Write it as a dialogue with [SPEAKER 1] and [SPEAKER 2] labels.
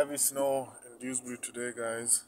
[SPEAKER 1] heavy snow in Dewsbury today, guys.